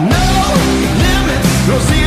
No limits,